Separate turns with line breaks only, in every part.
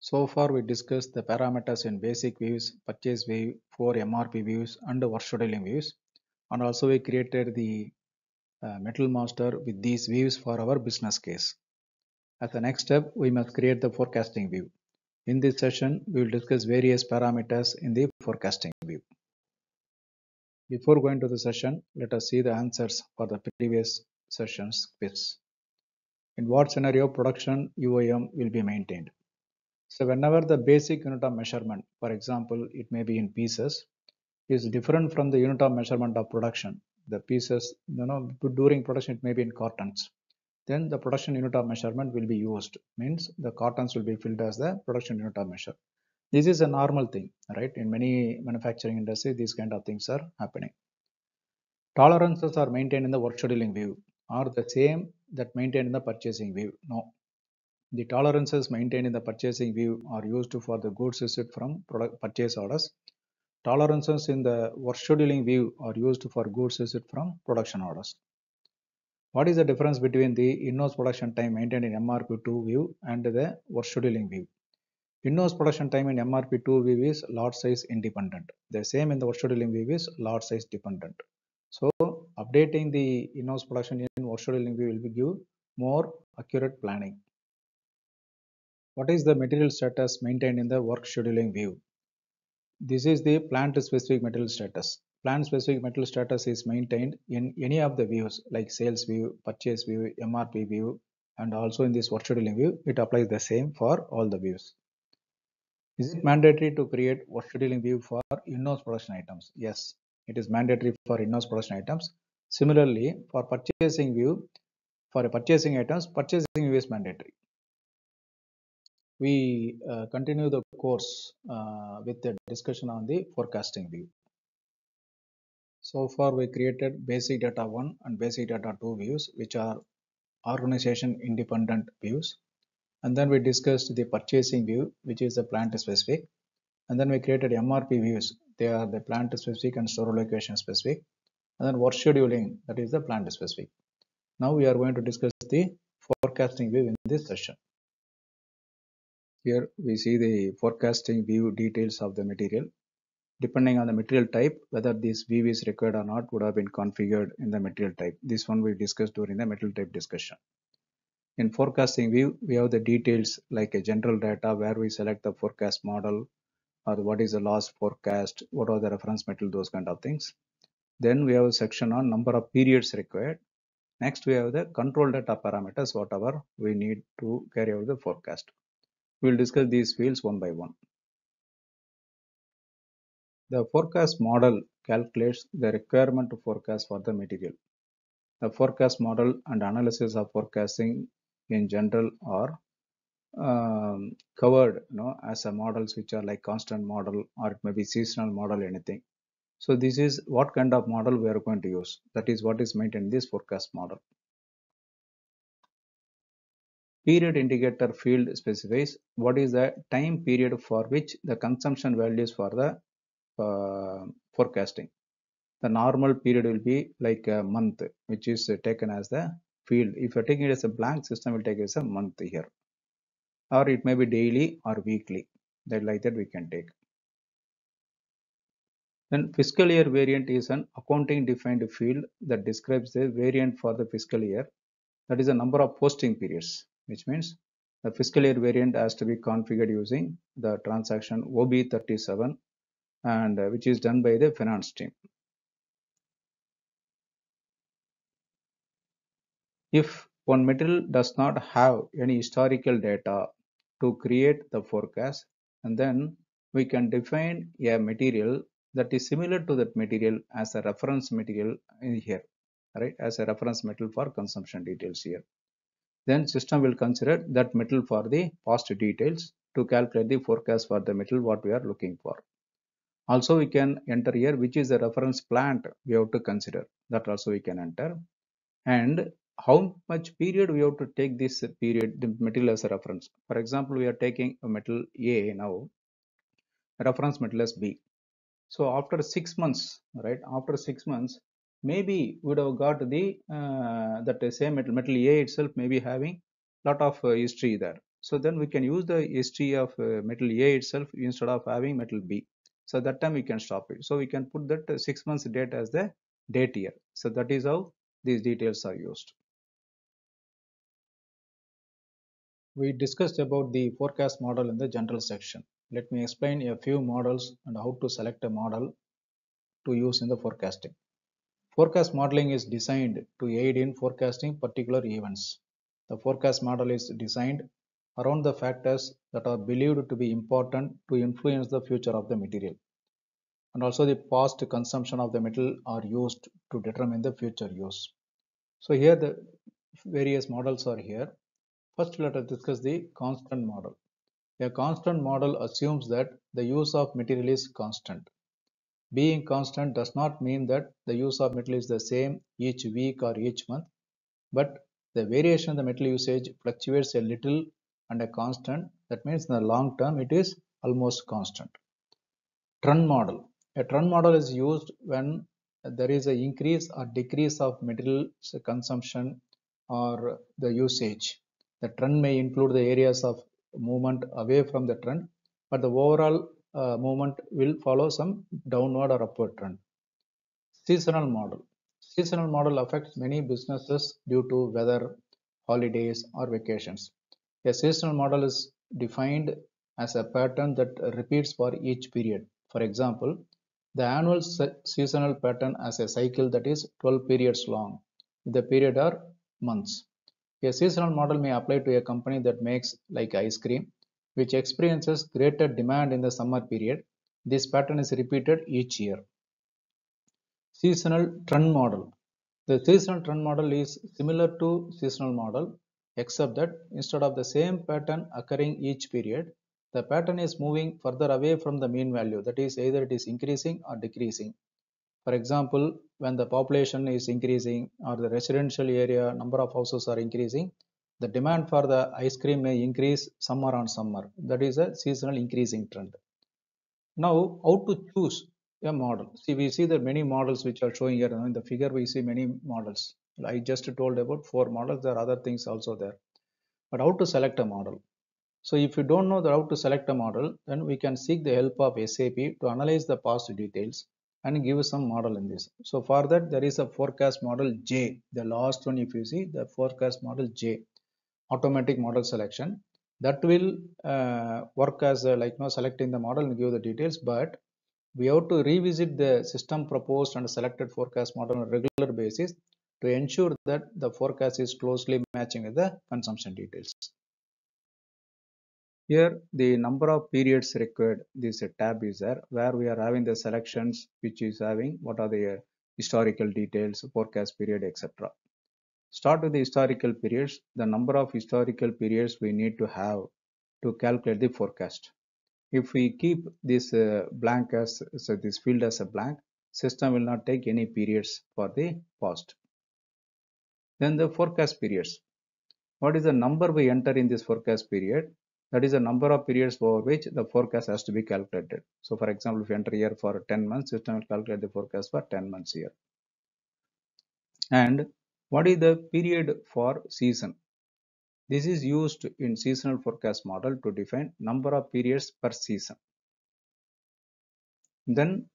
So far we discussed the parameters in basic views, purchase view, four MRP views and work scheduling views and also we created the uh, material master with these views for our business case. As the next step, we must create the forecasting view. In this session, we will discuss various parameters in the forecasting view. Before going to the session, let us see the answers for the previous session's quiz. In what scenario production UIM will be maintained? So whenever the basic unit of measurement, for example, it may be in pieces, is different from the unit of measurement of production. The pieces, you know, during production it may be in cartons. Then the production unit of measurement will be used. Means the cartons will be filled as the production unit of measure. This is a normal thing, right? In many manufacturing industry, these kind of things are happening. Tolerances are maintained in the work scheduling view are the same that maintained in the purchasing view. No, the tolerances maintained in the purchasing view are used for the goods received from product purchase orders. Tolerances in the work scheduling view are used for goods received from production orders. What is the difference between the in-house production time maintained in MRP2 view and the work scheduling view? In-house production time in MRP2 view is lot size independent. The same in the work scheduling view is lot size dependent. So updating the in-house production in work scheduling view will give more accurate planning. What is the material status maintained in the work scheduling view? This is the plant specific material status. Plant specific material status is maintained in any of the views like sales view, purchase view, MRP view, and also in this work scheduling view, it applies the same for all the views. Is it mandatory to create work scheduling view for in-house production items? Yes, it is mandatory for in-house production items. Similarly, for purchasing view, for a purchasing items, purchasing view is mandatory. We uh, continue the course uh, with the discussion on the forecasting view. So far we created basic data 1 and basic data 2 views which are organization independent views. And then we discussed the purchasing view which is the plant specific. And then we created MRP views. They are the plant specific and store location specific and then work scheduling that is the plant specific. Now we are going to discuss the forecasting view in this session. Here we see the forecasting view details of the material. Depending on the material type, whether this view is required or not would have been configured in the material type. This one we discussed during the material type discussion. In forecasting view, we have the details like a general data where we select the forecast model or what is the loss forecast, what are the reference material, those kind of things. Then we have a section on number of periods required. Next, we have the control data parameters, whatever we need to carry out the forecast. We will discuss these fields one by one. The forecast model calculates the requirement to forecast for the material. The forecast model and analysis of forecasting in general are um, covered you know, as a models which are like constant model or it may be seasonal model anything. So this is what kind of model we are going to use. That is what is meant in this forecast model. Period indicator field specifies what is the time period for which the consumption values for the uh, forecasting. The normal period will be like a month, which is taken as the field. If you're taking it as a blank system, will take as a month here. Or it may be daily or weekly. That like that we can take. Then fiscal year variant is an accounting defined field that describes the variant for the fiscal year. That is the number of posting periods which means the fiscal year variant has to be configured using the transaction OB37 and uh, which is done by the finance team. If one material does not have any historical data to create the forecast and then we can define a material that is similar to that material as a reference material in here right as a reference metal for consumption details here then system will consider that metal for the past details to calculate the forecast for the metal what we are looking for. Also we can enter here which is the reference plant we have to consider that also we can enter and how much period we have to take this period the metal as a reference. For example, we are taking a metal A now reference metal as B. So after six months, right? After six months, maybe would have got the uh, that same metal metal A itself may be having lot of uh, history there So then we can use the history of uh, metal A itself instead of having metal B. So that time we can stop it. So we can put that uh, six months date as the date here. So that is how these details are used. We discussed about the forecast model in the general section. Let me explain a few models and how to select a model to use in the forecasting. Forecast modeling is designed to aid in forecasting particular events. The forecast model is designed around the factors that are believed to be important to influence the future of the material. And also the past consumption of the metal are used to determine the future use. So here the various models are here. First let us discuss the constant model. A constant model assumes that the use of material is constant. Being constant does not mean that the use of metal is the same each week or each month, but the variation of the metal usage fluctuates a little and a constant. That means in the long term it is almost constant. Trend model. A trend model is used when there is an increase or decrease of material consumption or the usage. The trend may include the areas of movement away from the trend, but the overall uh, movement will follow some downward or upward trend. Seasonal model. Seasonal model affects many businesses due to weather, holidays, or vacations. A seasonal model is defined as a pattern that repeats for each period. For example, the annual se seasonal pattern as a cycle that is 12 periods long. The period are months. A seasonal model may apply to a company that makes like ice cream, which experiences greater demand in the summer period. This pattern is repeated each year. Seasonal trend model. The seasonal trend model is similar to seasonal model, except that instead of the same pattern occurring each period, the pattern is moving further away from the mean value. That is either it is increasing or decreasing. For example, when the population is increasing or the residential area number of houses are increasing, the demand for the ice cream may increase summer on summer. That is a seasonal increasing trend. Now, how to choose a model? See, we see that many models which are showing here in the figure. We see many models. I just told about four models. There are other things also there. But how to select a model? So if you don't know the how to select a model, then we can seek the help of SAP to analyze the past details and give some model in this. So for that, there is a forecast model J, the last one if you see the forecast model J, automatic model selection that will uh, work as a, like you know, selecting the model and give the details, but we have to revisit the system proposed and selected forecast model on a regular basis to ensure that the forecast is closely matching with the consumption details. Here the number of periods required, this tab is there where we are having the selections which is having what are the historical details, forecast period, etc. Start with the historical periods, the number of historical periods we need to have to calculate the forecast. If we keep this uh, blank as so this field as a blank, system will not take any periods for the past. Then the forecast periods. What is the number we enter in this forecast period? That is the number of periods for which the forecast has to be calculated. So for example, if you enter here for 10 months, system will calculate the forecast for 10 months here. And what is the period for season? This is used in seasonal forecast model to define number of periods per season. Then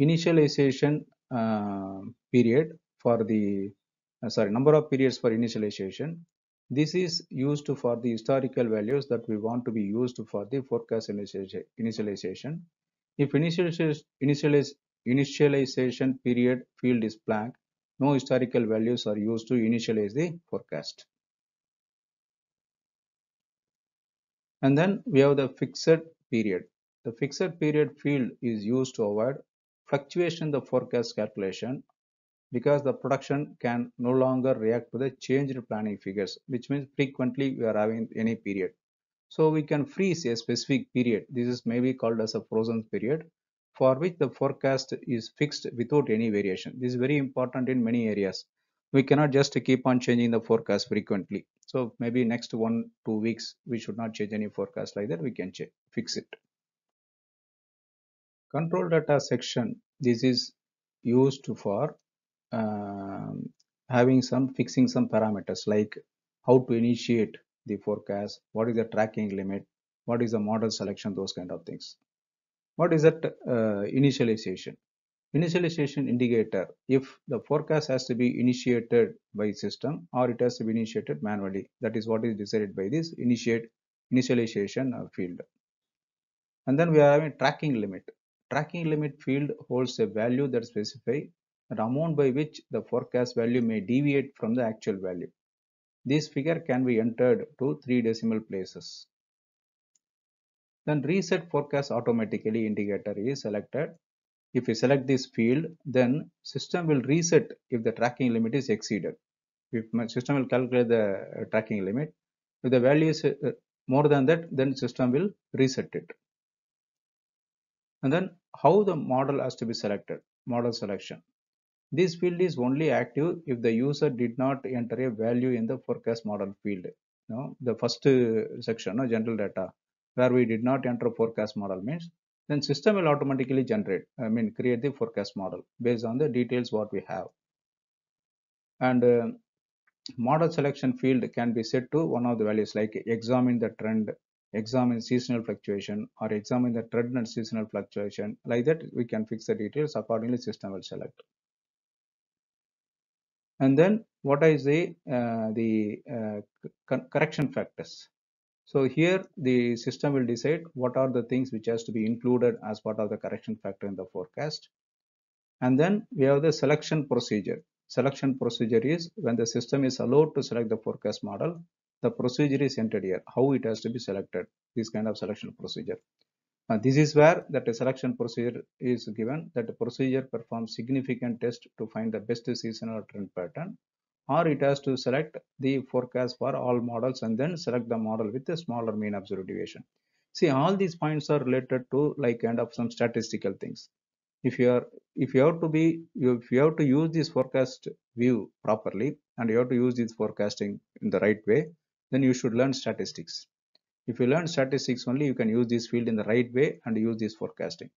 initialization uh, period for the uh, sorry number of periods for initialization this is used for the historical values that we want to be used for the forecast initialization. If initialization, period field is blank, no historical values are used to initialize the forecast. And then we have the fixed period. The fixed period field is used to avoid fluctuation in the forecast calculation because the production can no longer react to the changed planning figures, which means frequently we are having any period. So we can freeze a specific period. This is maybe called as a frozen period for which the forecast is fixed without any variation. This is very important in many areas. We cannot just keep on changing the forecast frequently. So maybe next one, two weeks, we should not change any forecast like that. We can fix it. Control data section. This is used for um, having some fixing some parameters like how to initiate the forecast, what is the tracking limit, what is the model selection, those kind of things. What is that uh, initialization? Initialization indicator, if the forecast has to be initiated by system or it has to be initiated manually, that is what is decided by this initiate initialization uh, field. And then we are having tracking limit. Tracking limit field holds a value that specifies the amount by which the forecast value may deviate from the actual value. This figure can be entered to three decimal places. Then reset forecast automatically indicator is selected. If you select this field, then system will reset if the tracking limit is exceeded. If my system will calculate the tracking limit, if the value is uh, more than that, then system will reset it. And then how the model has to be selected, model selection. This field is only active if the user did not enter a value in the forecast model field. Know, the first uh, section, no, general data, where we did not enter forecast model means then system will automatically generate, I mean, create the forecast model based on the details what we have. And uh, model selection field can be set to one of the values like examine the trend, examine seasonal fluctuation, or examine the trend and seasonal fluctuation. Like that, we can fix the details accordingly. System will select. And then what is the uh, the uh, correction factors? So here the system will decide what are the things which has to be included as part of the correction factor in the forecast. And then we have the selection procedure. Selection procedure is when the system is allowed to select the forecast model, the procedure is entered here, how it has to be selected, this kind of selection procedure. This is where that selection procedure is given that the procedure performs significant test to find the best seasonal trend pattern or it has to select the forecast for all models and then select the model with a smaller mean observed deviation. See, all these points are related to like kind of some statistical things. If you are, if you have to be, if you have to use this forecast view properly and you have to use this forecasting in the right way, then you should learn statistics. If you learn statistics only, you can use this field in the right way and use this forecasting.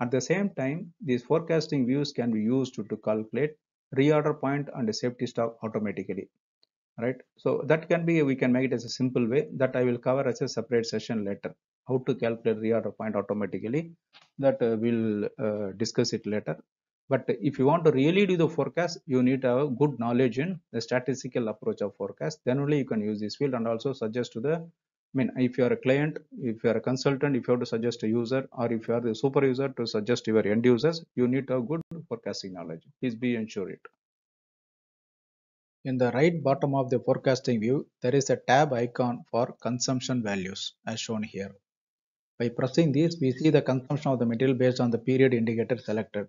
At the same time, these forecasting views can be used to, to calculate reorder point and a safety stock automatically right? So that can be we can make it as a simple way that i will cover as a separate session later how to calculate reorder point automatically. That uh, we'll uh, discuss it later. But if you want to really do the forecast you need have good knowledge in the statistical approach of forecast. Then only you can use this field and also suggest to the I mean, if you are a client, if you are a consultant, if you have to suggest a user, or if you are the super user to suggest your end users, you need to have good forecasting knowledge. Please be ensure it. In the right bottom of the forecasting view, there is a tab icon for consumption values as shown here. By pressing this, we see the consumption of the material based on the period indicator selected.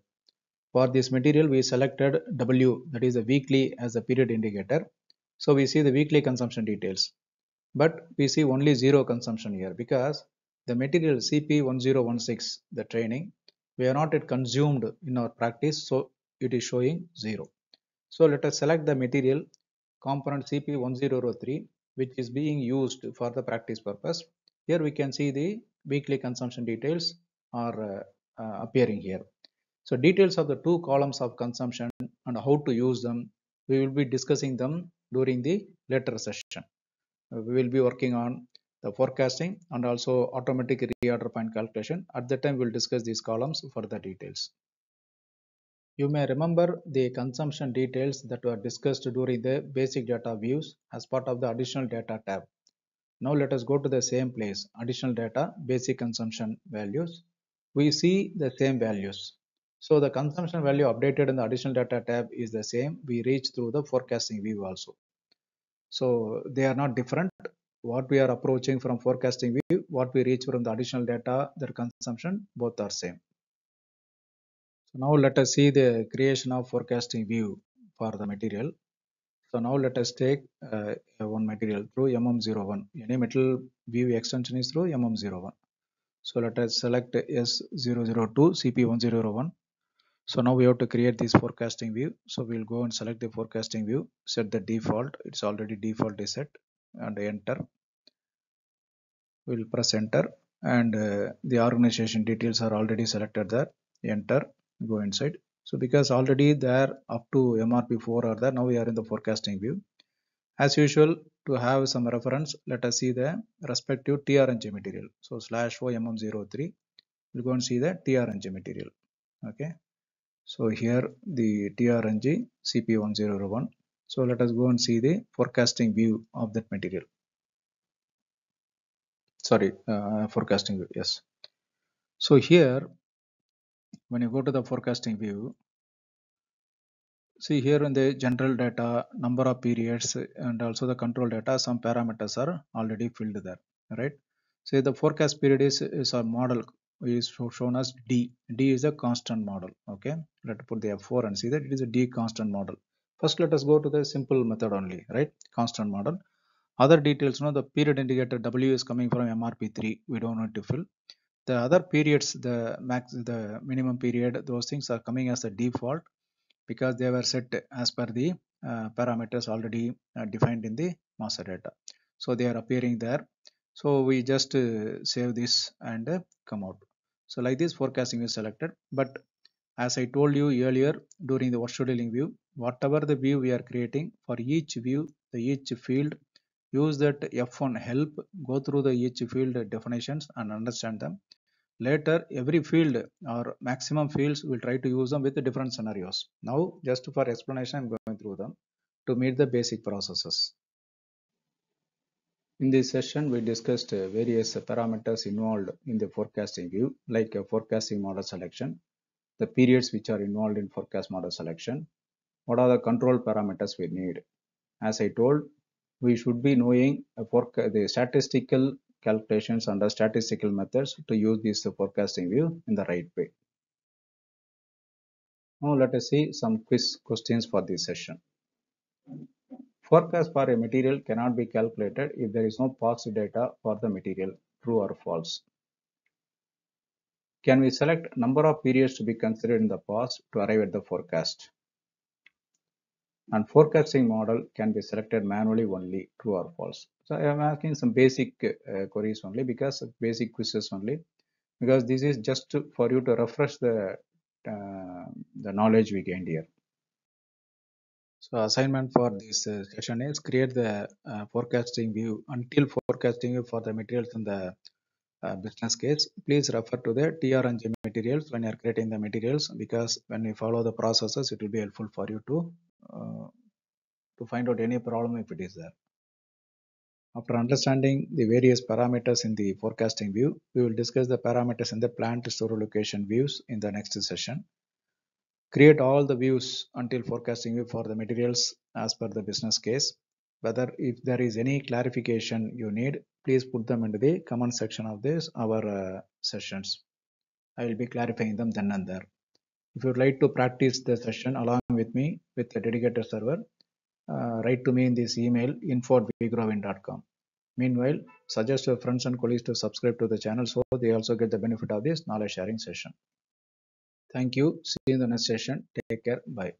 For this material, we selected W, that is the weekly as a period indicator. So we see the weekly consumption details but we see only zero consumption here because the material CP1016 the training we are not yet consumed in our practice so it is showing zero. So let us select the material component CP1003 which is being used for the practice purpose. Here we can see the weekly consumption details are uh, uh, appearing here. So details of the two columns of consumption and how to use them we will be discussing them during the later session Uh, we will be working on the forecasting and also automatic reorder point calculation. At that time, we'll discuss these columns for the details. You may remember the consumption details that were discussed during the basic data views as part of the additional data tab. Now let us go to the same place, additional data, basic consumption values. We see the same values. So the consumption value updated in the additional data tab is the same. We reach through the forecasting view also. So they are not different. What we are approaching from forecasting view, what we reach from the additional data, their consumption, both are same. So now let us see the creation of forecasting view for the material. So now let us take uh, one material through MM01. Any metal view extension is through MM01. So let us select S002 CP1001 so now we have to create this forecasting view so we'll go and select the forecasting view set the default it's already default is set and enter we'll press enter and uh, the organization details are already selected there enter go inside so because already there up to mrp4 are there now we are in the forecasting view as usual to have some reference, let us see the respective TRNG material. So slash OMM03, we'll go and see the TRNG material. Okay. So here the TRNG CP101. So let us go and see the forecasting view of that material. Sorry, uh, forecasting view. Yes. So here, when you go to the forecasting view, see here in the general data, number of periods and also the control data, some parameters are already filled there, right? say the forecast period is, is a model is shown as D. D is a constant model. Okay, let's put the F4 and see that it is a D constant model. First, let us go to the simple method only, right? Constant model. Other details, you know, the period indicator W is coming from MRP3. We don't need to fill. The other periods, the max, the minimum period, those things are coming as a default because they were set as per the uh, parameters already uh, defined in the master data. So they are appearing there. So we just uh, save this and uh, come out. So like this forecasting is selected. But as I told you earlier during the work scheduling view, whatever the view we are creating for each view, the each field, use that F1 help, go through the each field definitions and understand them. Later, every field or maximum fields will try to use them with different scenarios. Now, just for explanation, I'm going through them to meet the basic processes. In this session, we discussed uh, various parameters involved in the forecasting view, like uh, forecasting model selection, the periods which are involved in forecast model selection, what are the control parameters we need. As I told, we should be knowing the statistical calculations under statistical methods to use this forecasting view in the right way. Now let us see some quiz questions for this session. Forecast for a material cannot be calculated if there is no past data for the material, true or false. Can we select number of periods to be considered in the past to arrive at the forecast? And forecasting model can be selected manually only, true or false. So I am asking some basic uh, queries only because basic quizzes only, because this is just for you to refresh the uh, the knowledge we gained here. So assignment for this uh, session is create the uh, forecasting view until forecasting view for the materials in the uh, business case. Please refer to the TRNG materials when you are creating the materials because when you follow the processes, it will be helpful for you to uh, to find out any problem if it is there. After understanding the various parameters in the forecasting view, we will discuss the parameters in the plant store location views in the next session. Create all the views until forecasting view for the materials as per the business case. Whether if there is any clarification you need, please put them into the comment section of this our uh, sessions. I will be clarifying them then and there. If you would like to practice the session along with me with the dedicated server, uh, write to me in this email info at wegrowin.com. Meanwhile, suggest your friends and colleagues to subscribe to the channel so they also get the benefit of this knowledge sharing session. Thank you. See you in the next session. Take care. Bye.